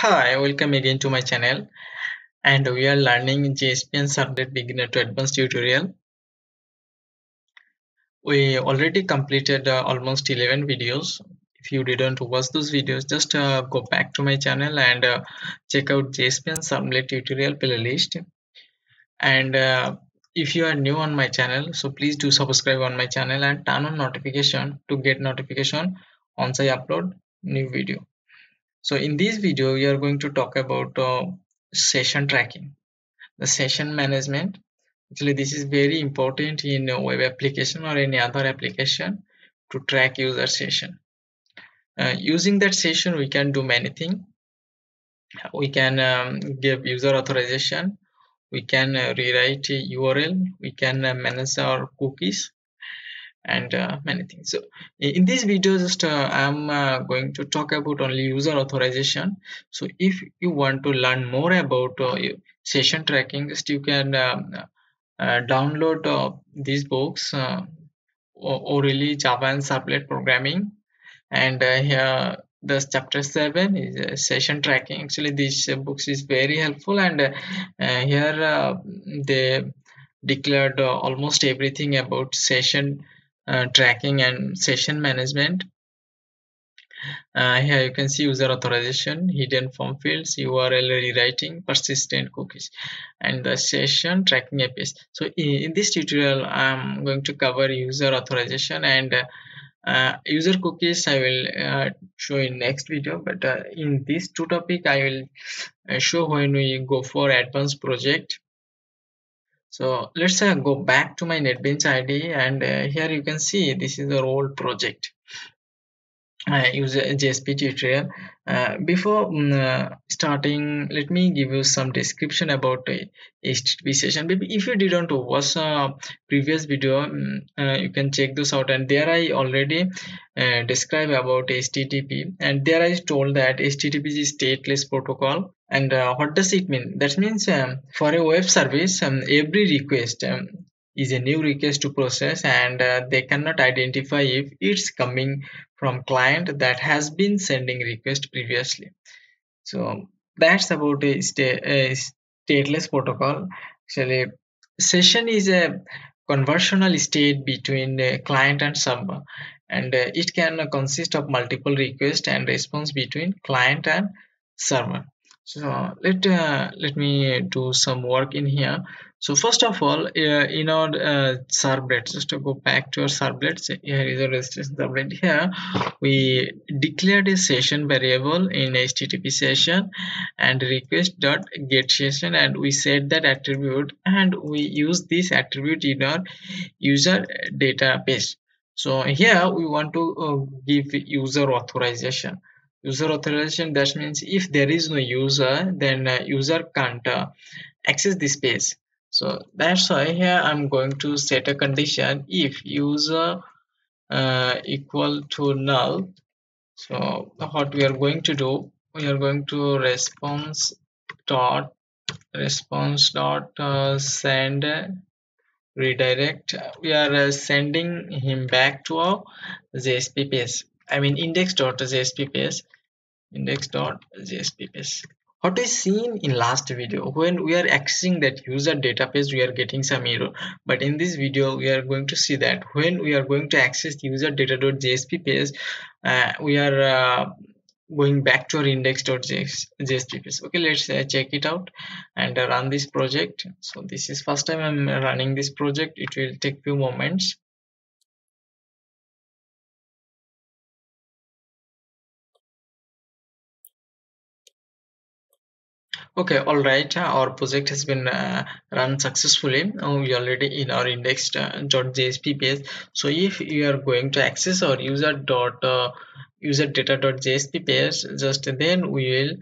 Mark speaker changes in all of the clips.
Speaker 1: Hi, welcome again to my channel and we are learning JSP and Servlet beginner to advanced tutorial. We already completed uh, almost 11 videos. If you didn't watch those videos, just uh, go back to my channel and uh, check out JSP and Servlet tutorial playlist. And uh, if you are new on my channel, so please do subscribe on my channel and turn on notification to get notification once I upload new video so in this video we are going to talk about uh, session tracking. The session management. Actually this is very important in a web application or any other application to track user session. Uh, using that session we can do many things. We can um, give user authorization. We can uh, rewrite url we can uh, manage our cookies and uh, many things. So in this video just uh, i'm uh, going to talk about only user authorization. So if you want to learn more about uh, session tracking just you can um, uh, download uh, these books O'Reilly Java and Servlet Programming. And here the chapter 7 is session tracking. Actually these books is very helpful and here they declared almost everything about session uh, tracking and session management. Uh, here you can see user authorization hidden form fields url rewriting persistent cookies and the session tracking APIs so in, in this tutorial i'm going to cover user authorization and uh, user cookies i will uh, show in next video. But uh, in this two topic i will uh, show when we go for advanced project so let's uh, go back to my netbeans ide and uh, here you can see this is the old project use a JSP tutorial. Uh, before um, uh, starting, let me give you some description about HTTP session. If you didn't watch a previous video, um, uh, you can check this out. And there I already uh, describe about HTTP. And there I told that HTTP is stateless protocol. And uh, what does it mean? That means um, for a web service, um, every request um, is a new request to process and uh, they cannot identify if it's coming from client that has been sending request previously. So that's about a, a stateless protocol. Actually session is a conversational state between client and server and uh, it can consist of multiple requests and response between client and server. So let uh, let me do some work in here so first of all uh, in our uh, servlet just to go back to our servlet here is a registration servlet here. We declared a session variable in http session and request dot get session and we set that attribute and we use this attribute in our user database. So here we want to uh, give user authorization. User authorization that means if there is no user then uh, user can't uh, access this page so that's why here i'm going to set a condition. If user uh, equal to null so what we are going to do we are going to response dot response dot uh, send redirect. We are uh, sending him back to our JSP page I mean index dot JSP page index dot JSP page what we seen in last video? When we are accessing that user database we are getting some error. But in this video we are going to see that when we are going to access user data.jsp page uh, we are uh, going back to our index.jsp page. Okay let's uh, check it out and run this project. So this is first time i'm running this project. It will take few moments okay all right. Our project has been uh, run successfully. Oh, we already in our index.jsp uh, page so if you are going to access our user dot uh, user data.jsp page just then we will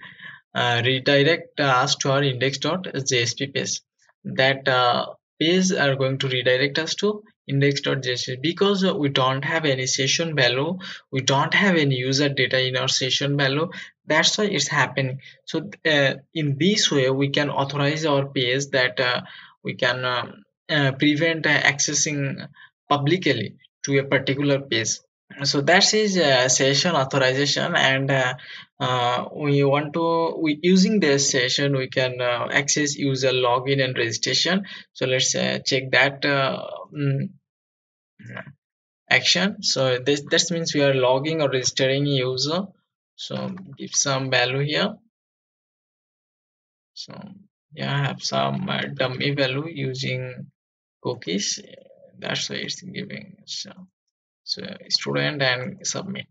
Speaker 1: uh, redirect us to our index.jsp page that uh, page are going to redirect us to index.jsp because we don't have any session value. We don't have any user data in our session value that's why it's happening. So uh, in this way we can authorize our page that uh, we can um, uh, prevent uh, accessing publicly to a particular page so that is uh, session authorization and uh, uh, we want to we using this session we can uh, access user login and registration. So let's uh, check that uh, mm, action. So this that means we are logging or registering user so give some value here. So yeah I have some uh, dummy value using cookies. That's why it's giving so so student and submit.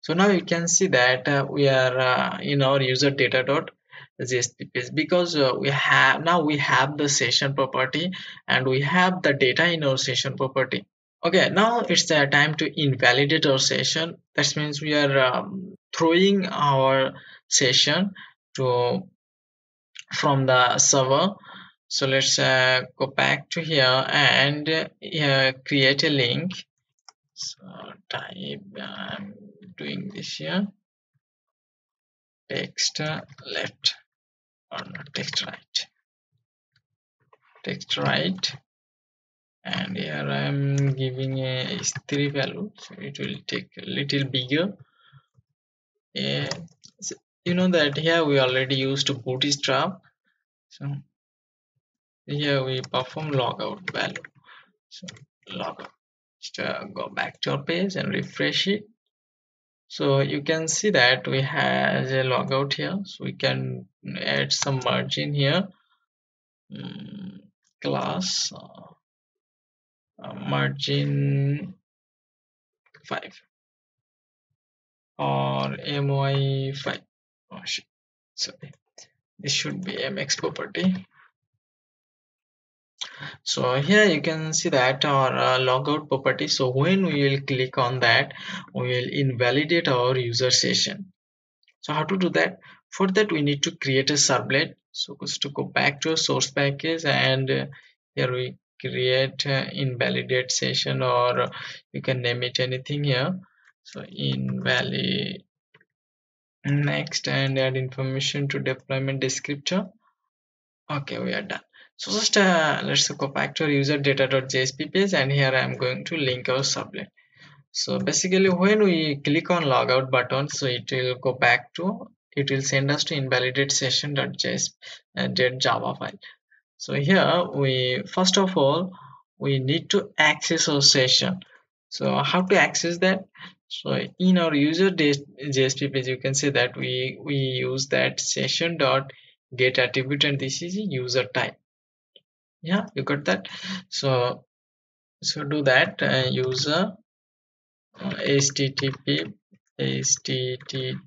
Speaker 1: So now you can see that uh, we are uh, in our user data dot JSP page because uh, we have now we have the session property and we have the data in our session property. Okay now it's the time to invalidate our session. That means we are um, throwing our session to from the server. So let's uh, go back to here and uh, create a link. So type i'm doing this here. Text left. Or not text right. Text right. And here i'm giving a s3 value. So it will take a little bigger so you know that here we already used bootstrap so here we perform logout value. So logout just uh, go back to our page and refresh it. So you can see that we have a logout here. So we can add some margin here. Um, class uh, uh, margin 5 or MOI 5 oh shit. Sorry. This should be MX property. So here you can see that our uh, logout property. So when we will click on that we will invalidate our user session. So how to do that? For that we need to create a servlet. So just to go back to a source package and uh, here we create uh, invalidate session or you can name it anything here so invalid next and add information to deployment descriptor. Okay we are done. So just uh, let's go back to our user data.jsp page and here i'm going to link our servlet. So basically when we click on logout button so it will go back to it will send us to invalidate session.js uh, java file. So here we first of all we need to access our session. So how to access that so in our user JSP page, you can see that we we use that session dot get attribute and this is user type. Yeah, you got that. So so do that uh, user uh, http http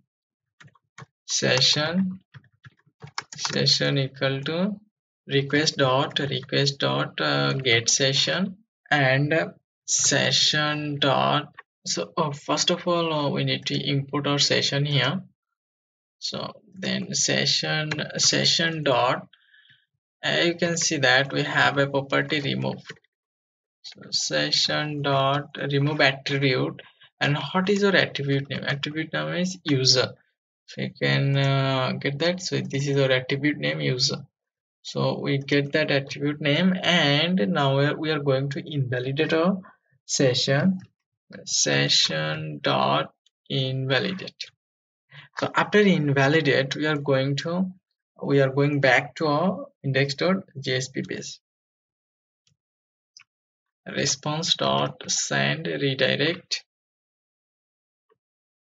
Speaker 1: session session equal to request dot request dot uh, get session and session dot so uh, first of all uh, we need to import our session here. So then session session dot uh, you can see that we have a property remove so session dot remove attribute. And what is your attribute name? Attribute name is user. So you can uh, get that. So this is our attribute name user. So we get that attribute name and now we are going to invalidate our session session dot invalidate. So after invalidate we are going to we are going back to our index.jsp page response dot send redirect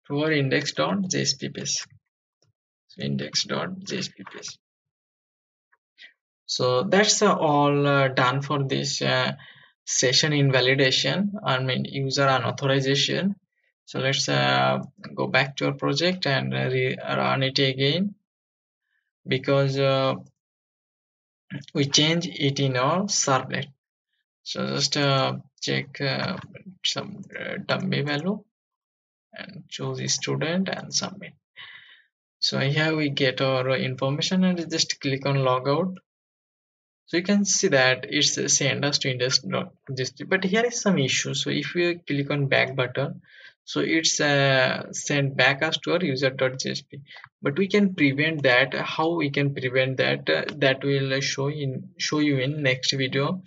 Speaker 1: to our index.jsp page so index.jsp page so that's uh, all uh, done for this uh, session invalidation I mean user unauthorization. So let's uh, go back to our project and run it again. Because uh, we change it in our servlet. So just uh, check uh, some uh, dummy value and choose the student and submit. So here we get our information and just click on logout so you can see that it's send us to index.jsp but here is some issue. So if you click on back button so it's uh, sent back us to our user.jsp but we can prevent that. How we can prevent that uh, that will show in show you in next video.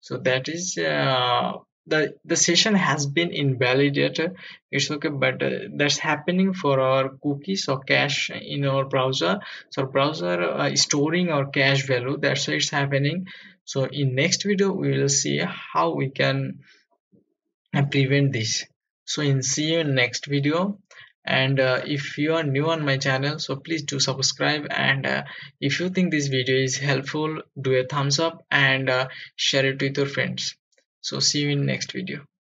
Speaker 1: So that is uh, the the session has been invalidated it's okay but uh, that's happening for our cookies or cache in our browser. So browser uh, storing our cache value. That's why it's happening. So in next video we will see how we can uh, prevent this. So in see you in next video. And uh, if you are new on my channel so please do subscribe. And uh, if you think this video is helpful do a thumbs up and share it with your friends so see you in next video